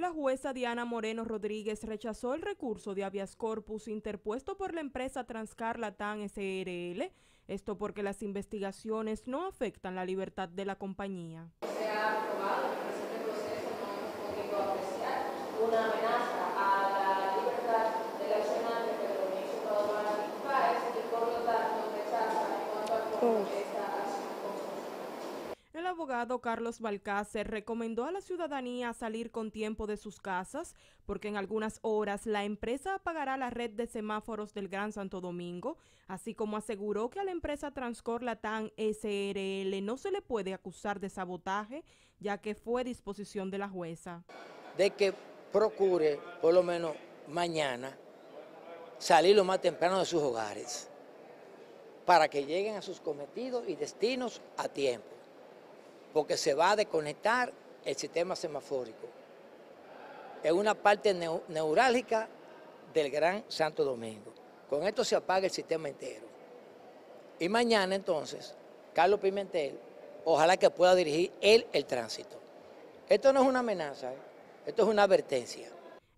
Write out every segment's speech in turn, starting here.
La jueza Diana Moreno Rodríguez rechazó el recurso de habeas corpus interpuesto por la empresa Transcar Latam SRL, esto porque las investigaciones no afectan la libertad de la compañía. Se ha aprobado en el presente proceso, no hemos podido apreciar una amenaza a la libertad del accionante Pedro Padovani Páez y por lo tanto rechaza en cuanto al abogado Carlos Balcácer recomendó a la ciudadanía salir con tiempo de sus casas porque en algunas horas la empresa apagará la red de semáforos del Gran Santo Domingo, así como aseguró que a la empresa Transcor Latam SRL no se le puede acusar de sabotaje ya que fue disposición de la jueza. De que procure, por lo menos mañana, salir lo más temprano de sus hogares para que lleguen a sus cometidos y destinos a tiempo porque se va a desconectar el sistema semafórico. Es una parte neurálgica del Gran Santo Domingo. Con esto se apaga el sistema entero. Y mañana entonces, Carlos Pimentel, ojalá que pueda dirigir él el tránsito. Esto no es una amenaza, ¿eh? esto es una advertencia.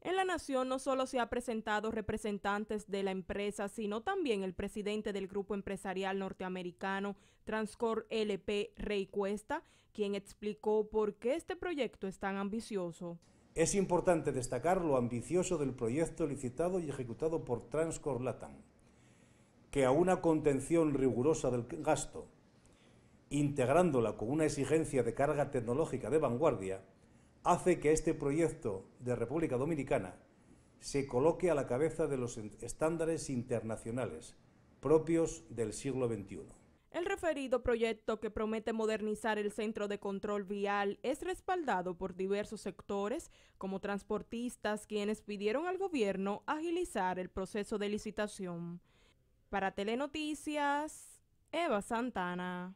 En la nación no solo se ha presentado representantes de la empresa, sino también el presidente del grupo empresarial norteamericano Transcor LP, Rey Cuesta, quien explicó por qué este proyecto es tan ambicioso. Es importante destacar lo ambicioso del proyecto licitado y ejecutado por Transcor Latam, que a una contención rigurosa del gasto, integrándola con una exigencia de carga tecnológica de vanguardia, hace que este proyecto de República Dominicana se coloque a la cabeza de los estándares internacionales propios del siglo XXI. El referido proyecto que promete modernizar el centro de control vial es respaldado por diversos sectores como transportistas quienes pidieron al gobierno agilizar el proceso de licitación. Para Telenoticias, Eva Santana.